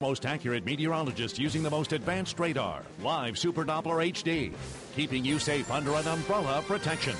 Most accurate meteorologist using the most advanced radar. Live Super Doppler HD. Keeping you safe under an umbrella protection.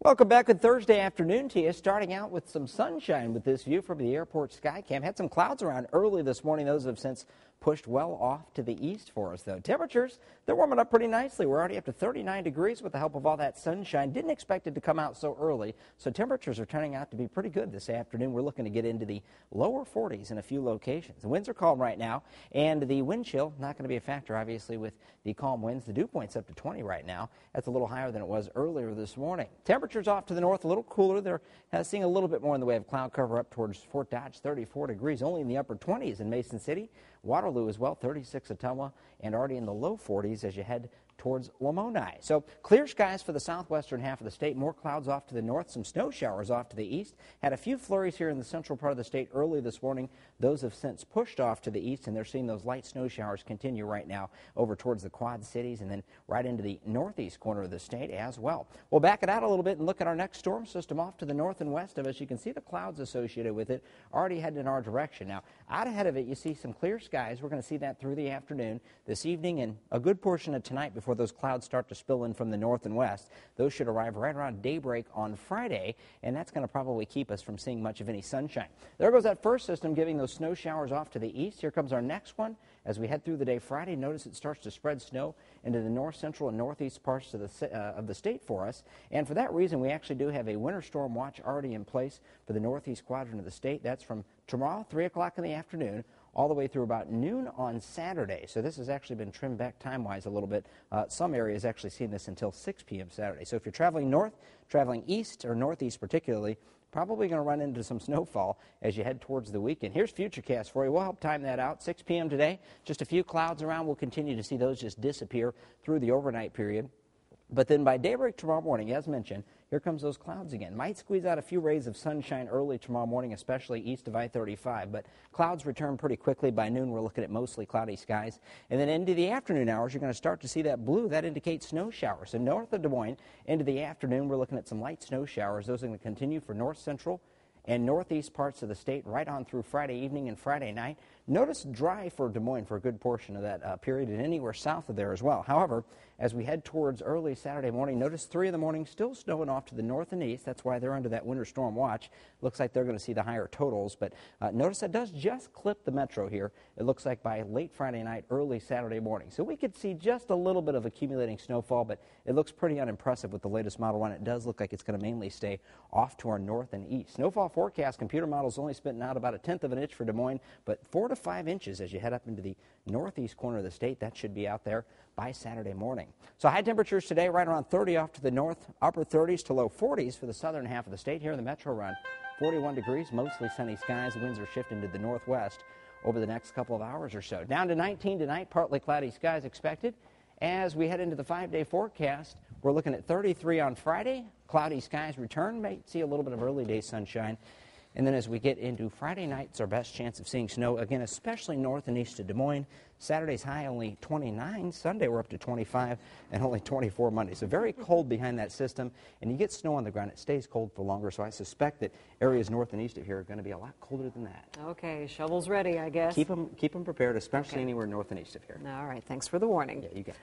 Welcome back on Thursday afternoon to you. Starting out with some sunshine with this view from the airport sky cam. Had some clouds around early this morning. Those have since pushed well off to the east for us, though. Temperatures, they're warming up pretty nicely. We're already up to 39 degrees with the help of all that sunshine. Didn't expect it to come out so early, so temperatures are turning out to be pretty good this afternoon. We're looking to get into the lower 40s in a few locations. The winds are calm right now, and the wind chill not going to be a factor, obviously, with the calm winds. The dew point's up to 20 right now. That's a little higher than it was earlier this morning. Temperatures off to the north, a little cooler. They're uh, seeing a little bit more in the way of cloud cover up towards Fort Dodge, 34 degrees, only in the upper 20s in Mason City. Waterloo as well, 36 Ottumwa, and already in the low 40s as you head towards Lamoni. So clear skies for the southwestern half of the state. More clouds off to the north, some snow showers off to the east. Had a few flurries here in the central part of the state early this morning. Those have since pushed off to the east, and they're seeing those light snow showers continue right now over towards the Quad Cities and then right into the northeast corner of the state as well. We'll back it out a little bit and look at our next storm system off to the north and west of us. You can see the clouds associated with it already heading in our direction. Now, out ahead of it, you see some clear skies. Guys, we're going to see that through the afternoon, this evening, and a good portion of tonight before those clouds start to spill in from the north and west. Those should arrive right around daybreak on Friday, and that's going to probably keep us from seeing much of any sunshine. There goes that first system giving those snow showers off to the east. Here comes our next one. As we head through the day Friday, notice it starts to spread snow into the north central and northeast parts of the, uh, of the state for us. And for that reason, we actually do have a winter storm watch already in place for the northeast quadrant of the state. That's from tomorrow, 3 o'clock in the afternoon, all the way through about noon on Saturday. So this has actually been trimmed back time-wise a little bit. Uh, some areas actually seen this until 6 p.m. Saturday. So if you're traveling north, traveling east or northeast particularly, probably going to run into some snowfall as you head towards the weekend. Here's Futurecast for you. We'll help time that out. 6 p.m. today, just a few clouds around. We'll continue to see those just disappear through the overnight period. But then by daybreak tomorrow morning, as mentioned, here comes those clouds again. Might squeeze out a few rays of sunshine early tomorrow morning, especially east of I-35, but clouds return pretty quickly. By noon, we're looking at mostly cloudy skies. And then into the afternoon hours, you're going to start to see that blue. That indicates snow showers. So north of Des Moines, into the afternoon, we're looking at some light snow showers. Those are going to continue for north central and northeast parts of the state right on through Friday evening and Friday night. Notice dry for Des Moines for a good portion of that uh, period and anywhere south of there as well. However, as we head towards early Saturday morning, notice 3 in the morning still snowing off to the north and east. That's why they're under that winter storm watch. Looks like they're going to see the higher totals, but uh, notice that does just clip the metro here. It looks like by late Friday night, early Saturday morning. So we could see just a little bit of accumulating snowfall, but it looks pretty unimpressive with the latest model run. It does look like it's going to mainly stay off to our north and east. Snowfall forecast computer models only spitting out about a tenth of an inch for Des Moines, but 4 to 5 inches as you head up into the northeast corner of the state. That should be out there by Saturday morning. So high temperatures today right around 30 off to the north, upper 30s to low 40s for the southern half of the state. Here in the metro run, 41 degrees, mostly sunny skies. Winds are shifting to the northwest over the next couple of hours or so. Down to 19 tonight, partly cloudy skies expected. As we head into the five-day forecast, we're looking at 33 on Friday. Cloudy skies return. May see a little bit of early day sunshine. And then as we get into Friday night, it's our best chance of seeing snow, again, especially north and east of Des Moines. Saturday's high only 29. Sunday we're up to 25 and only 24 Monday. So very cold behind that system. And you get snow on the ground. It stays cold for longer. So I suspect that areas north and east of here are going to be a lot colder than that. Okay, shovels ready, I guess. Keep them, keep them prepared, especially okay. anywhere north and east of here. All right, thanks for the warning. Yeah, you got it.